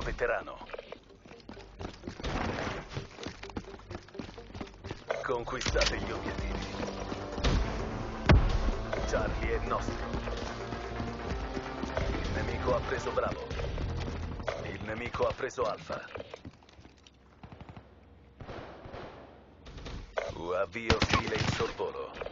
mio veterano. Conquistate gli obiettivi. Charlie è nostro. Il nemico ha preso Bravo. Il nemico ha preso Alfa. UAV stile in sorvolo.